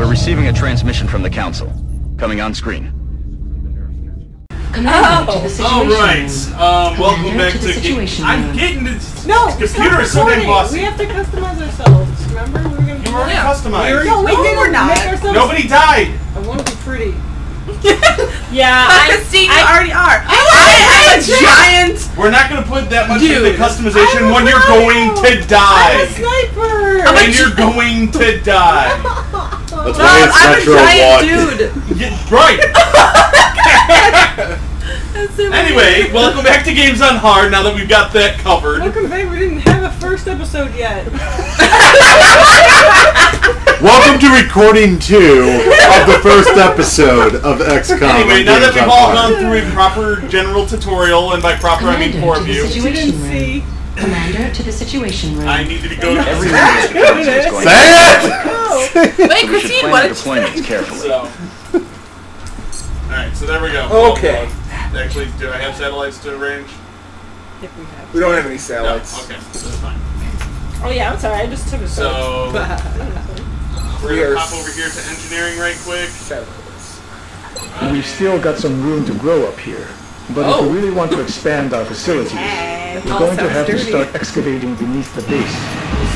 We're receiving a transmission from the Council. Coming on screen. Commander to the situation All right. Um, welcome back to to, the Ga- Situation I'm getting this. No, computer is so recording. dang bossy. We have to customize ourselves. Remember, we were gonna. You do already that. customized. No, we No, didn't we're not. Make ourselves. Nobody died. I want to be pretty. Yeah, I, Christine, you I, already are. I have a giant. We're not gonna put that much Dude. into customization when you're going to die. I'm a die. sniper. I'm a And you're going to die. That's No, why it's I'm a giant 1. dude. Yeah, right. That's so Anyway, welcome back to Games on Hard. Now that we've got that covered. Welcome back. We didn't have a first episode yet. Welcome to recording two of the first episode of XCOM. Anyway, on now that Games we've on all Hard. gone through a proper general tutorial, and by proper I mean four of the you, We didn't room. see. Commander to the situation room. I need to go to Every one of these is going Say it! Wait, So we should Christine, what did you deployments carefully. So. Alright, so there we go. Okay. Um, actually, do I have satellites to arrange? If we have. We don't have any No. satellites. Okay, that's fine. Oh yeah, I'm sorry. I just took a So, we're We gonna pop over here to engineering right quick. Satellites. We've still got some room to grow up here. But if Oh. we really want to expand our facilities, we're going to have to start excavating beneath the base.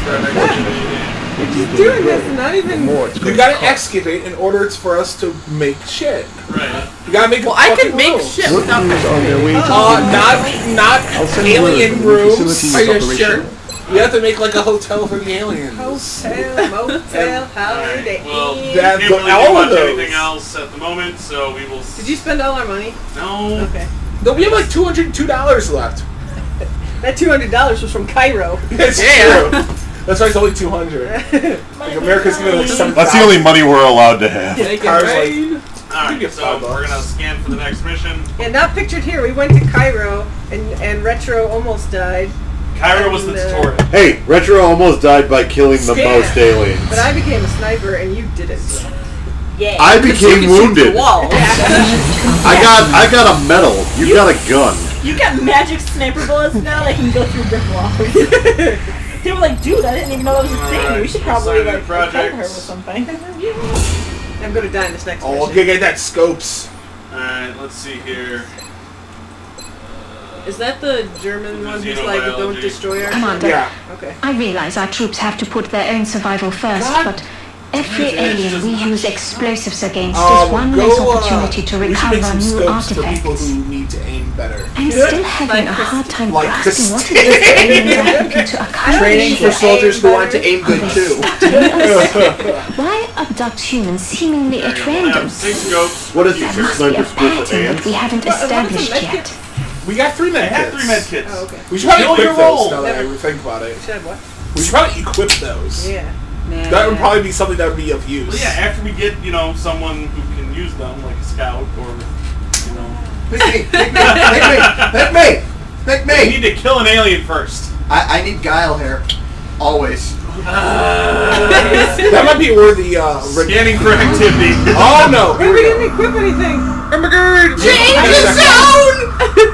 Start excavating. If Just doing this, not even. more it's You going gotta to cost. excavate in order for us to make shit. Right. You gotta make. Well, I can make road. shit without Workers on their way to Uh, not not I'll send word alien rooms. Are you operational. sure? We have to make like a hotel for the aliens. Hotel, motel, holiday Alright, well, Inn. That- can't really all do of much those. anything else at the moment, so we will. Did you spend all our money? No. Okay. No, we have like two hundred two dollars left. That two hundred dollars was from Cairo. That's Yeah. true. That's why it's only two hundred. Like America's giving like seven. That's the only money we're allowed to have. Make it Cars like- Alright, so we're gonna scan for the next mission. Yeah, not pictured here. We went to Cairo, and and Retro almost died, Cairo was the And, uh, tutorial. Hey, Retro almost died by killing the most aliens. but I became a sniper, and you didn't. Yeah. I became wounded. I got I got a medal. You got a gun. You got magic sniper bullets now that can go through brick walls. they were like, dude, I didn't even know that was a thing. Alright, we should probably like cover her with something. I'm gonna die in this next Oh, mission. okay, get that scopes. Alright, let's see here. Is that the German one who's like, don't destroy our Commander, Yeah. Okay. I realize our troops have to put their own survival first, God. but every alien we use explosives against Um, is one less opportunity to recover make some new scopes for artifacts. who need to aim better. I'm still having a hard time Like grasping what Christine. it is the aliens are looking to accomplish. Training for soldiers who want to aim good too. Why abduct humans seemingly at random? six. What is There this must be a sniper school for pattern that we haven't What- what is a established yet. We got three I med have kits. three med kits. Oh, okay. We should probably Kill equip your those now that I think about it. Should have what? We should probably equip those. Yeah. That would probably be something that would be of use. Well, yeah, after we get, you know, someone who can use them, like a scout or, you know. Pick me, pick me, pick me, pick me, pick We need to kill an alien first. I, I need guile hair, always. that might be where the uh, Scanning for activity. Oh no! Hey, we didn't equip anything. Hamburger! Change the Can I use scope?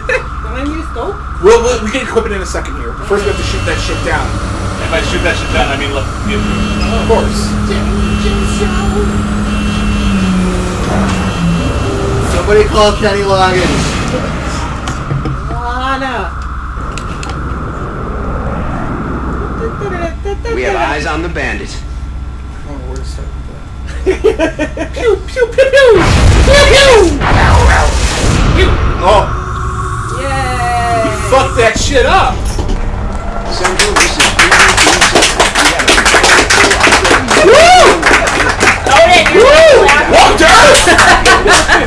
We'll, we'll, we can equip it in a second here. But first, we have to shoot that shit down. If I shoot that shit down, I mean, look. It, Of course. Somebody call Kenny Loggins. Lana. We have eyes on the bandit. Oh, where to start with that? pew pew pew pew pew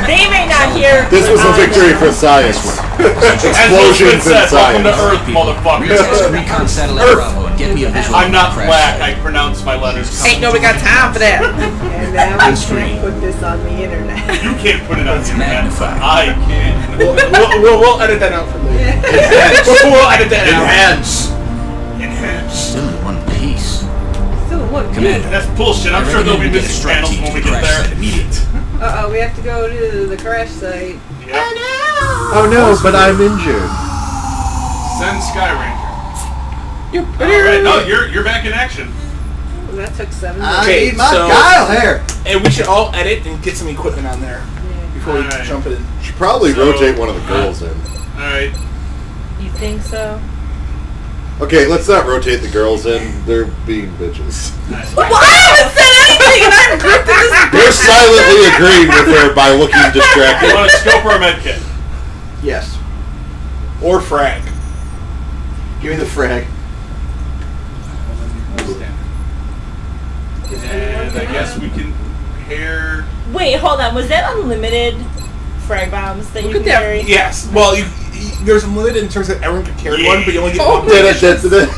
They may not hear. This was a victory for science. Explosions Wilson in said, welcome to science. Earth, motherfucker. Retest recon satellite Bravo and get me a visual. I'm not crash black. I pronounce my letters. Ain't nobody got time for that. And now we On screen. can put this on the internet. You can't put it on the internet. Magnified. I can. We'll, we'll, we'll, we'll edit that out for later. we'll edit that out. Enhance. Enhance. Still in. Commander, That's bullshit. I'm I sure there'll be recommend we a missing strike panels when we get there. site immediate. Uh oh, we have to go to the crash site. Yep. Oh no, Oh no, but I'm injured. Send Skyranger. Alright, no, you're you're back in action. That took seven I Okay, need my so- guile hair. And we should all edit and get some equipment on there before we Alright. jump in. Should probably So- rotate one of the girls in. Alright. You think so? Okay, let's not rotate the girls in. They're being bitches. Well, I haven't said anything, and I'm grouped in this. They're silently agreeing with her by looking You distracted. want a scope or a med kit? Yes. Or frag. Give me the frag. And I guess we can pair. Wait, hold on. Was that unlimited frag bombs that you Look can at carry? Yes. Well, you, you, there's limited in terms of everyone can carry one, but you only get Oh one. Did it, did it, did it.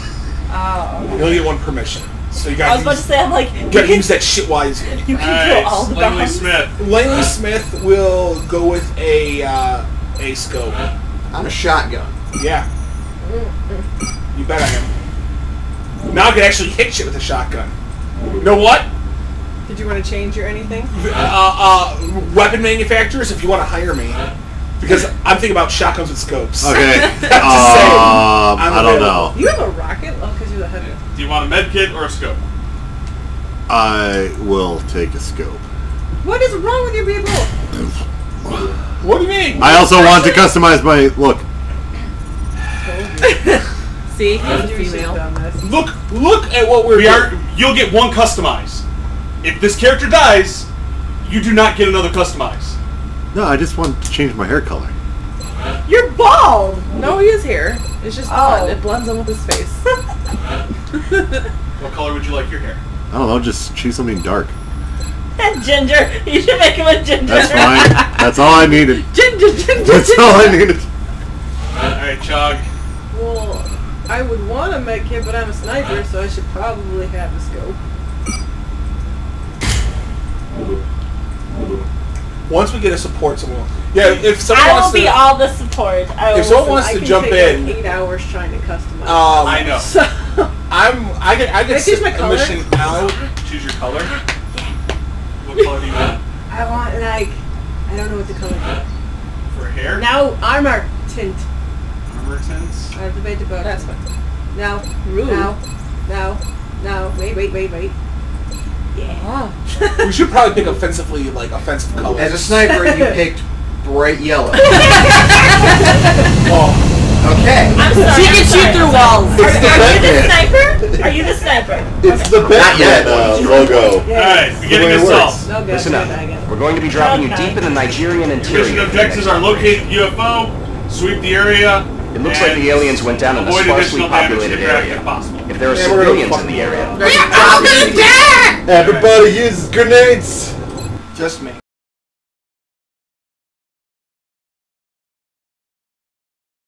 Oh. You only get one permission. So you I gotta was about to say, I'm like, you you gotta can, use that shit wisely. you can throw all Alright, the Langley bombs. Smith. Langley Smith will go with a uh, a scope. On a shotgun. Yeah. You bet I am. Now I can actually hit shit with a shotgun. You know what? Did you want to change your anything? Uh, uh, weapon manufacturers, if you want to hire me, because I'm thinking about shotguns with scopes. Okay. Just. Um, I'm I don't know. You have a rocket? Oh, because you're the heavy. Do you want a med kit or a scope? I will take a scope. What is wrong with you people? What do you mean? I also want to customize my look. See, he's a You should female. this. look, look at what we're We doing. are. You'll get one customize. If this character dies, you do not get another customize. No, I just want to change my hair color. You're bald. No, he is here. It's just Oh. fun. It blends in with his face. What color would you like your hair? I don't know, just choose something dark. That ginger. You should make him a ginger. That's fine. That's all I needed. ginger, ginger, ginger! That's all I needed. Alright, Chog. Well, I would want to make him, but I'm a sniper, so I should probably have a scope. Once we get a support, someone. Yeah, if someone I will wants be to, all the support. I If someone listen. wants I to can jump take in, like eight hours trying to customize. um, I know. So, I'm I get I Can I get choose my a color? out. Choose your color. What color do you want I want like I don't know what the color is. for hair? Now armor tint. Armor tints. I have debate about That's it. fine. Now, Rude. now, now, now. Wait, wait, wait, wait. Ah. We should probably pick offensively like offensive colors. As a sniper, you picked bright yellow. Oh, Okay. I'm sorry. She I'm can shoot through walls. Are, It's the are you the Batman. sniper? Are you the sniper? It's the Batman uh, logo. Alright, beginning way it assault. works. No good. Listen good, up. I. We're going to be dropping you deep in the Nigerian Mission interior. objectives are locate UFO, sweep the area. It looks like the aliens went down in a sparsely additional damage to populated area. if there are Yeah, we're gonna civilians fuck in the you. area, Everybody uses grenades. Just me.